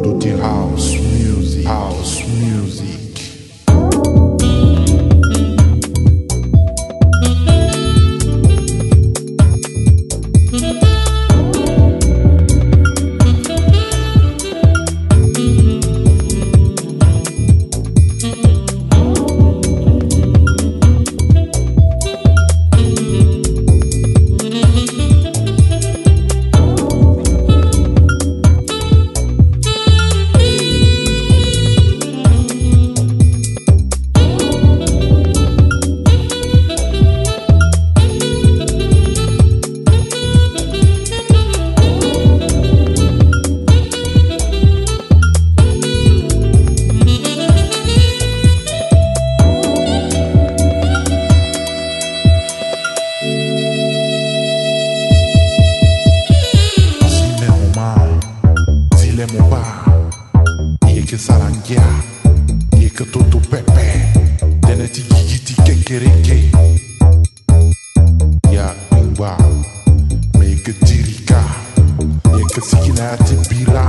quando te sarangia. E ketutup pepe Dan ti gigi ti kekereke Ya bingba, Me ketirika. Ya kesikina hati bila